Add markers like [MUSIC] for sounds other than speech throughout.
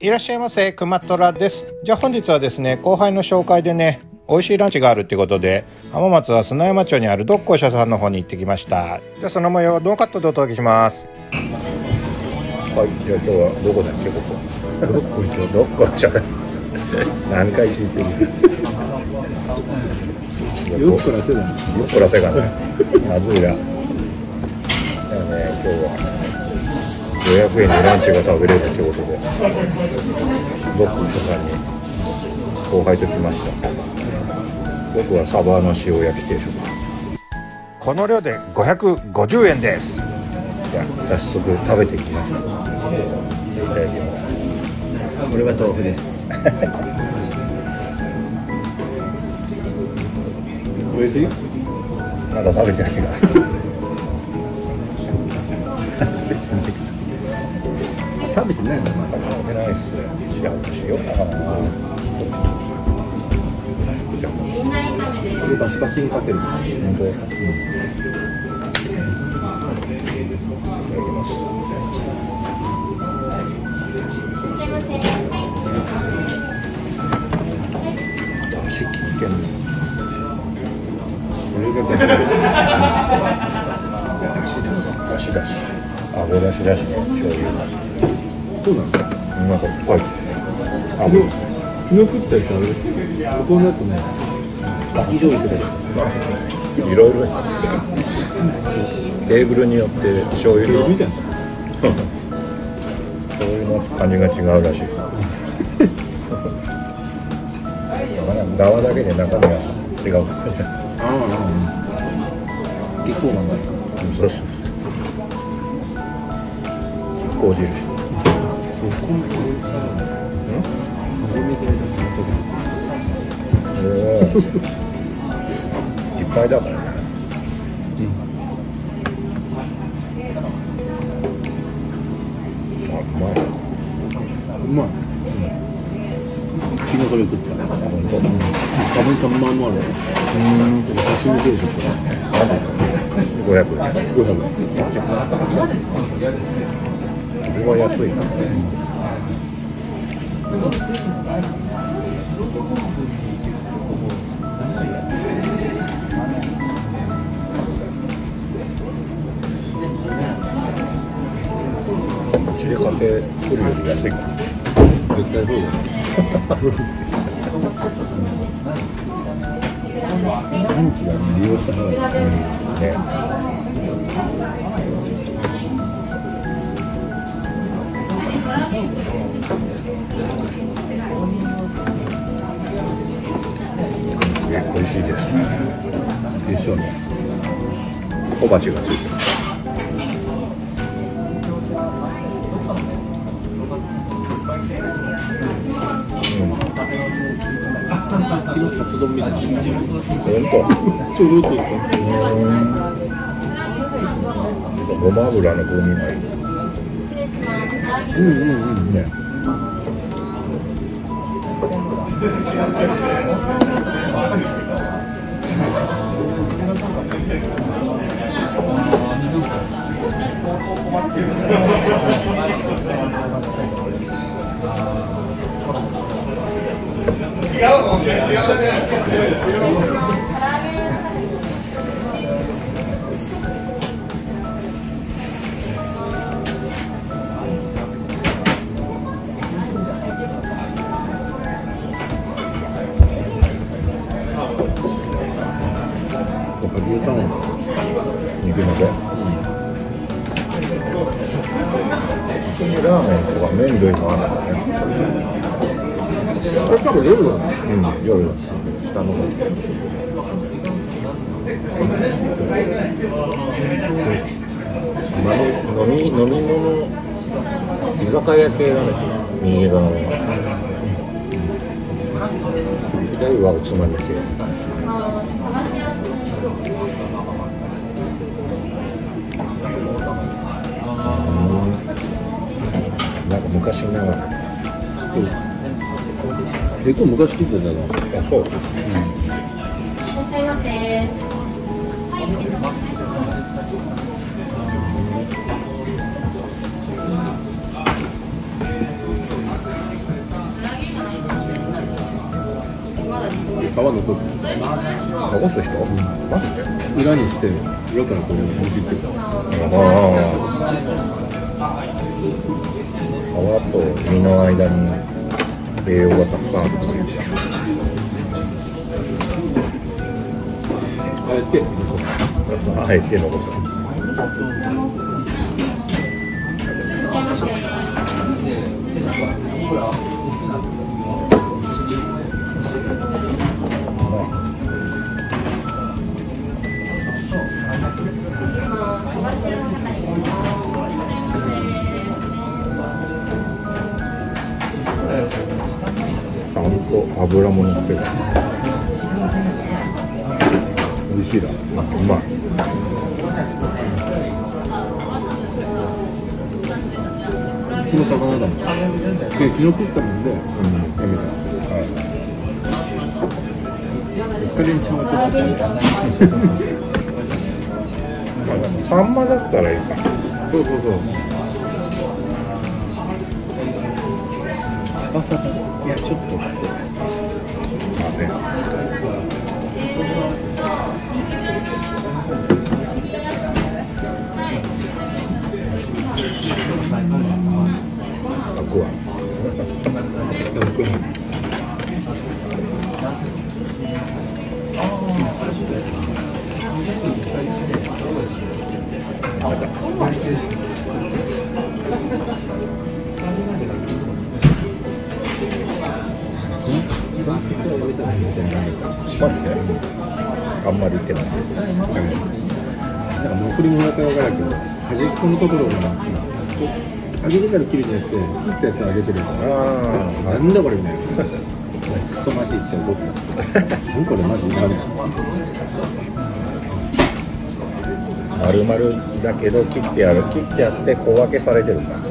いらっしゃいませ、くまとらです。じゃあ本日はですね、後輩の紹介でね、美味しいランチがあるってことで、浜松は砂山町にあるどっこい社さんの方に行ってきました。じゃあその模様をノーカットでお届けします。はい、じゃあ今日はどこだっけ、ここ。どっこい町。どっこい町。[LAUGHS] 何回聞いてる？よくからせだね。よっこらせがね、まずいな。だよね、今日は。500円でランチが食べれるってことで、どっこい社さんに後輩と来ました。僕はサバの塩焼き定食。この量で550円です。じゃあ早速食べていきましょう。いただきます。これが豆腐です。おいしい？まだ食べてないから。食べてないのまだ。食べないっす。違うしようかな。これバシバシにかける。本当うん。いただきます。だし効いてん。ね。これがだしだしだし。あ、ごだしだしね、醤油。そうなんだ。なんかはい。あ、昨日昨日食ったやつあれ。向こうのやつね。焼き醤油くらい。いろいろ。テーブルによって醤油の。醤油の感じが違うらしいです。側だけで中身が違う。ああ。結構なんだ。そうそうそう。麹印。いっぱいだからね。うん。あ、うまい。うまい。昨日それ食った。本当。多分3万もある。うん。刺身定食。五百円。500円。これは安いな。うちで買って作るより安いかも。絶対そうだよ。ランチが利用した方がいい。ね。美味しいです。でしょうね。小鉢がついてます。昨日カツ丼みたいな。本ちょろっと。ごま油の風味がいい。うんうんうん。ね。やっぱ牛タン肉ので。普通にラーメンとか麺類もあるん。だね。これ多分夜だね。うん、夜下の方。飲み飲み物居酒屋系だね。右側の。左はおつまみ系。なんか昔ながら。の結構昔切ってたな、いそう、うん、らっ皮残す残す人、うん、マ裏にしてよくなく蒸しってああ皮と身の間に栄養がたくさんあるっていうか。あえて。あえて残す油も乗ってる。美味しいだうまい。うちの魚だもん。で昨日食ったもんでやめたカレンちゃんはちょっと。まあでもサンマだったらいいか。そうそうそう。いやちょっとまあねあくわまたあんまり言ってないなんか残り物だったら分からんけど端っこのところがなんか揚げてから切るんじゃなくて切ったやつを揚げてるからなんだこれみたいなクソマジって怒ってた何これマジダメあ丸々だけど切ってある切ってあって小分けされてる感じ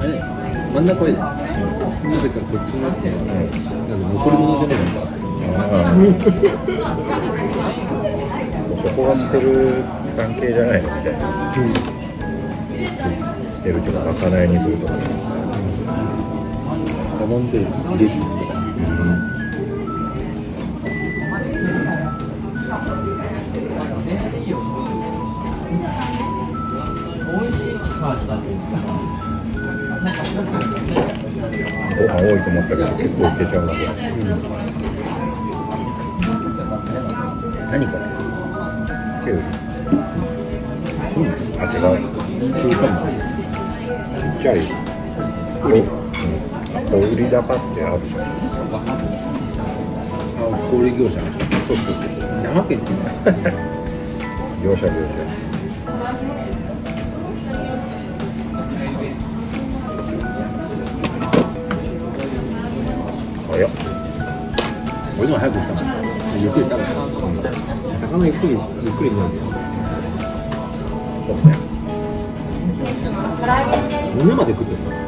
あれ真ん中はなぜかこっちのやつなん。か残り物じゃないん。だああそこは捨てる関係じゃないのみたいな捨てるとかまかないにするとか頼ん。で入れていと思ったけど結構いけちゃうなこれ、何これキュウリうんあ違うそうかもちっちゃい栗うん、あ小売り高ってあるじゃんあ小売業者そうそうそうなわけない業者業者俺の方が早く来たもん。ゆっくり食べた魚ゆっくりゆっくり飲ん。でそうね骨まで食ってるなん。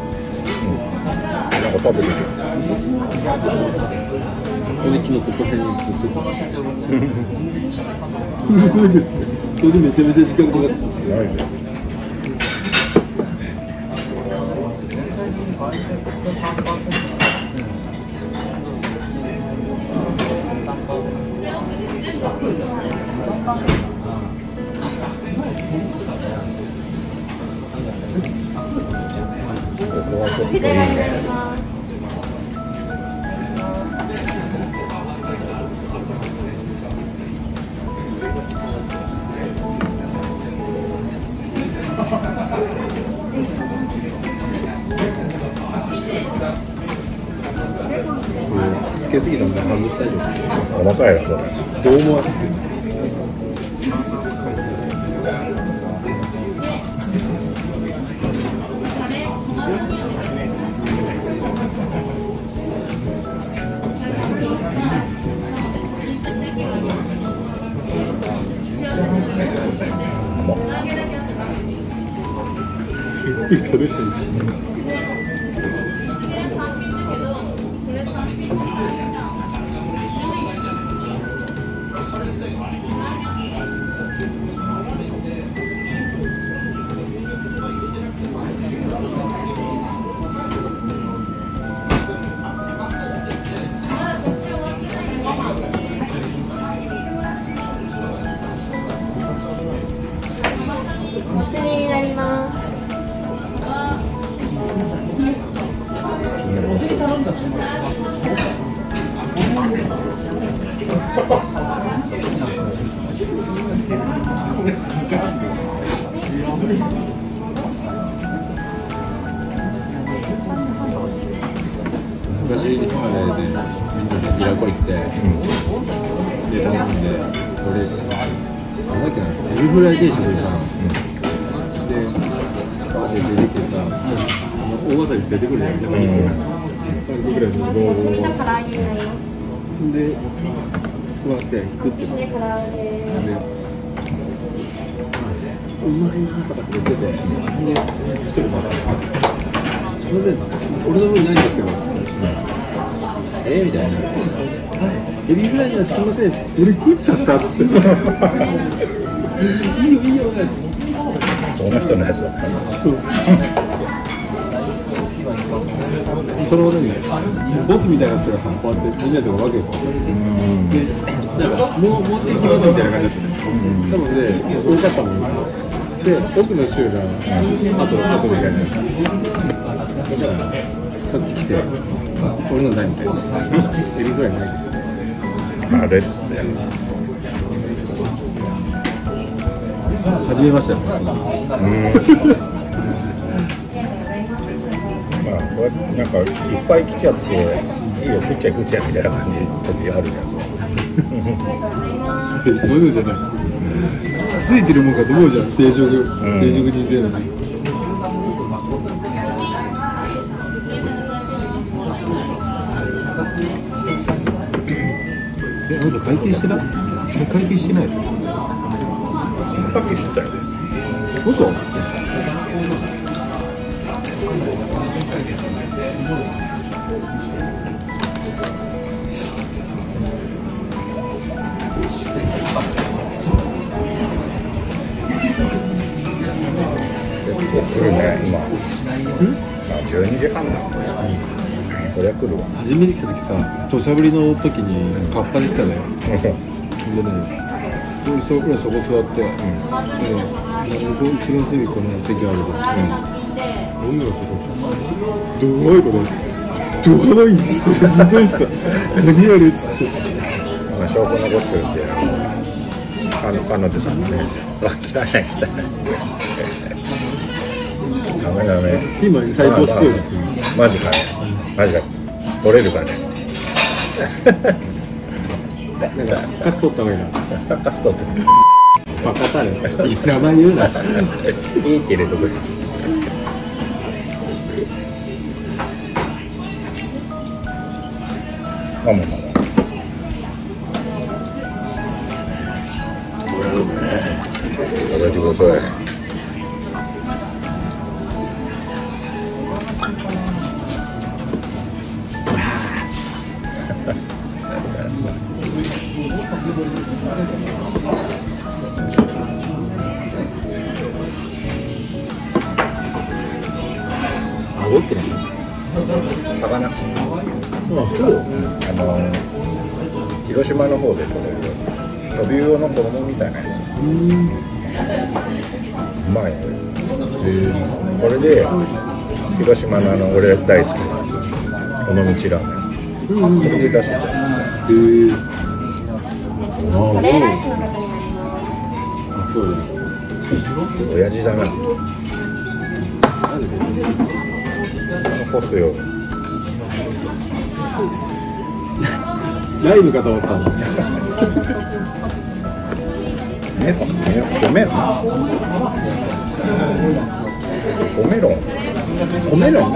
か食べてる骨キノコと辺に食ってるそれでめちゃめちゃ時間かかってないぜここはちょっといいねつけすぎたんで外したいよ細かいなそれどう思わせてまゆフライ定食でさ、でバーで出てきてさ、あの大当た。り出てくるじゃん山肉が、3個ぐらいのゴーゴー次が唐揚げになります。でこうやって食ってた。で、うまいなとかって言っててで一人まだそれで俺の分ないんですけど、えー、みた。いなエビフライはつきません俺食っちゃった。っつっていいよいいよその人のやつだったそうそのねボスみたいな人がさこうやってみん。なで分けてでなん。かもう持っていきますみたいな感じですね多分ね多かったもん。ねで奥の州があとあとみたいなだからそっち来て俺のないみたいなエビぐらいないですあれっつって始めましたよ。うん。まあこうやってなんかいっぱい来ちゃっていいよ食っちゃえ食っちゃえみたいな感じ時あるじゃん。[LAUGHS] そういうのじゃない。ついてるもんかと思うじゃん。定食、ん定食に出るのにえ、まだ会計してない？会計してないのさっき知ったよ嘘結構来るね今。まあ12時半だこりゃ来るわ。初めに来た時さ土砂降りの時にカッパで来たのよ。[LAUGHS] でねでそ俺らそこ座って、で向こう一番隅この席あるから、うん、女の子と？どういうこと？どうがいいっつってひどいっす何やるっつってまあ証拠残ってるってあの彼女さんがね「わ来たね来たね」ダメダメ今最高視聴率マジかねマジか取れるかねなんかカツ取った方がいいなカストってバカタレ名前言うなピーって入れとくまあまあまあまあ食べてください顎ってね。魚。あそう。あの広島の方で取れるトビウオの衣みたいなやつ。うまいねこれで広島のあの俺大好きな尾道ラーメン。これで出してたへえカレーライスの中になりまあそうだね親父だな。なんで？干すよライブかと思ったんだメロン米ロン米ロン？米ロン？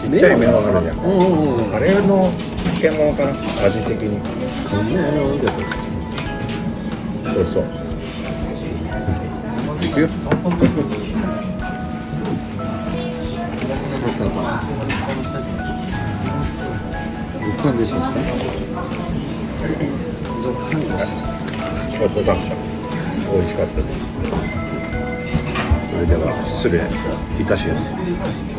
ちっちゃいメロンあるじゃんうんうん。うんあれの漬物かな。味的に。そうそう。いくよ [LAUGHS] さっさとご飯でしょうかごちそうさまでした美味しかったです。それでは失礼いたします。